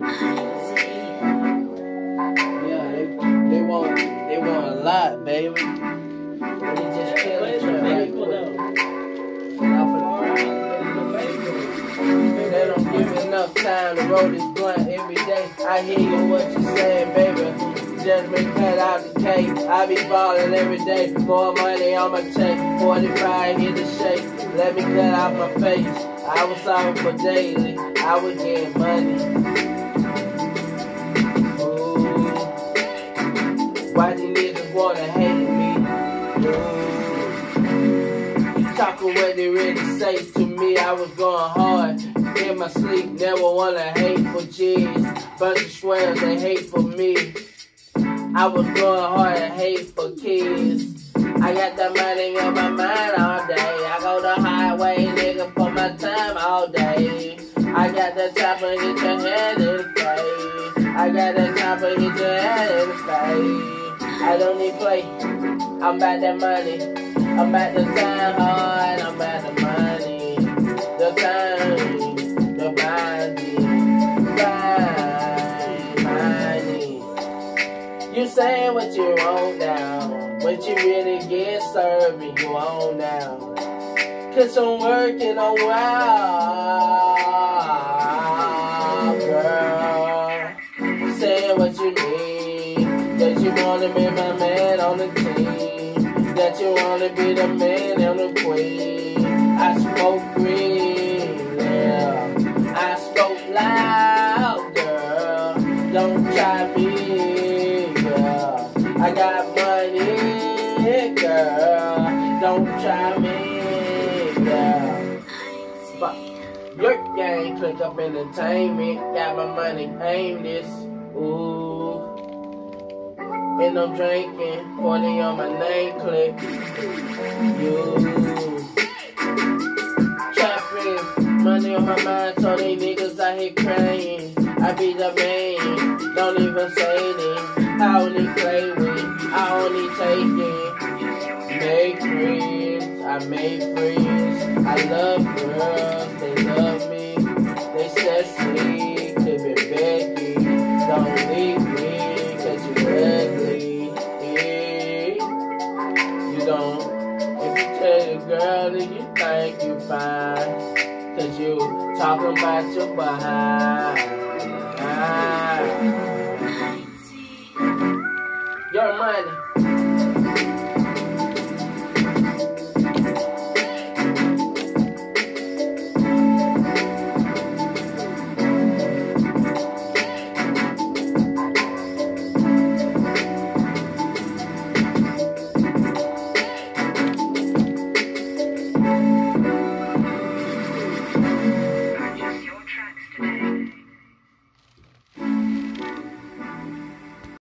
Yeah, they, they want they want a lot, baby. They don't give enough time to roll this blunt every day. I hear what you're saying, baby judgment cut out the cake. I be ballin' every day. More money on my check. 45 in the shake. Let me cut out my face. I was sorry for daily. I was getting money. Talking what they really say to me. I was going hard in my sleep. Never wanna hate for G's. Bunch of swears they hate for me. I was going hard and hate for kids. I got the money on my mind all day. I go the highway, nigga, for my time all day. I got the chopper hit your head in the face. I got the chopper hit your head in the face. I don't need play. I'm about that money. I'm about the time. Now, but you really get served and you on now. Cause I'm working on wow, girl. Saying what you need, that you wanna be my man on the team, that you wanna be the man and the queen. I smoke green. I spoke loud, girl. Don't try me, girl. I got girl. Don't try me, girl. But your gang click up entertainment. Got my money aimless. Ooh. And I'm drinking 40 on my name click. You. Trapping, money on my mind, so they niggas out here crying. I be the man, don't even say it. I only play with, I only take it. I make friends. I love girls, they love me. They sassy, could be Becky. Don't leave me, cause you're ugly. You don't. If you tell your girl that you think you fine, cause you talking about your behind. Ah. Your money.